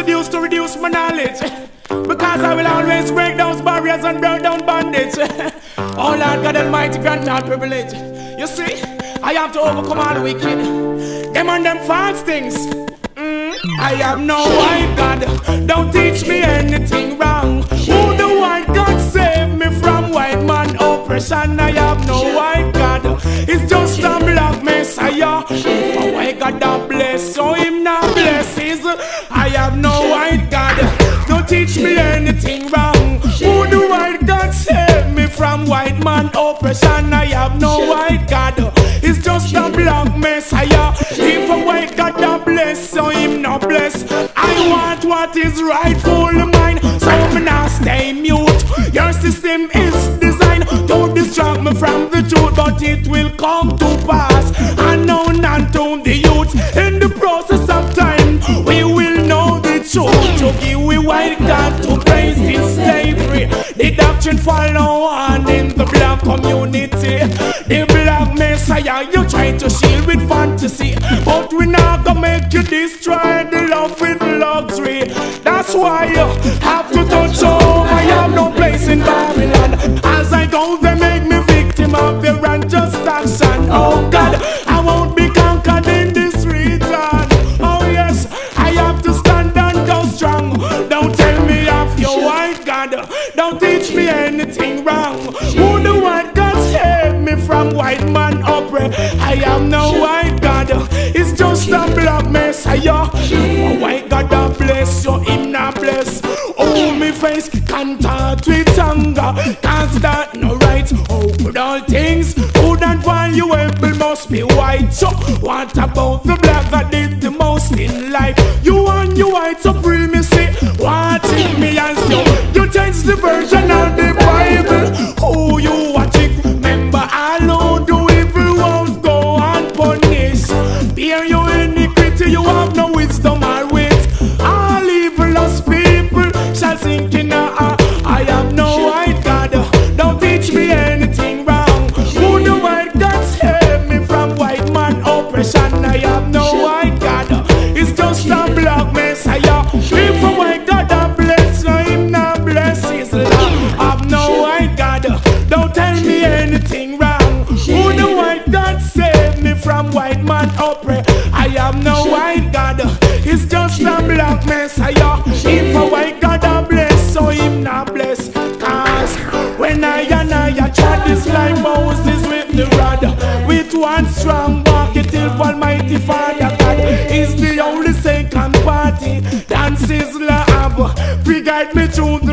seduce to reduce my knowledge. Because I will always break those barriers and break down bondage. oh Lord God Almighty, grant me privilege. You see, I have to overcome all the wicked. Them and them false things. Mm, I have no white God. Don't teach me anything wrong. Who the white God save me from white man oppression? I have no white God. It's just a black messiah. If a white God bless, so teach me anything wrong. Who the white God save me from white man oppression? I have no white God. It's just a black messiah. If a white God that bless, so him not bless. I want what is rightful mine, so me not stay mute. Your system is follow on in the black community. The black messiah you try to shield with fantasy, but we not gonna make you destroy the love with luxury. That's why you have to touch home. I have no place in Babylon. As I go, they make me victim of their unjust action. Oh God, man? I am no white God. It's just a black messiah. Uh, a white God that bless you, him not bless. Oh, me face contact with anger. Can't start no right. Oh, but all things good and valuable must be white. So, what about the black that did the most in life? You and your white supremacy. Watching me as you, you change the version of the A black messiah. If a white God bless, no him not bless his. I've no white God. Don't tell me anything wrong. Who the white God save me from white man oppress? I have no white God. It's just a black messiah. If a white God bless, so him not bless. When I and I, I tried this like Moses with the rod. With one strong bucket till Almighty Father Free guide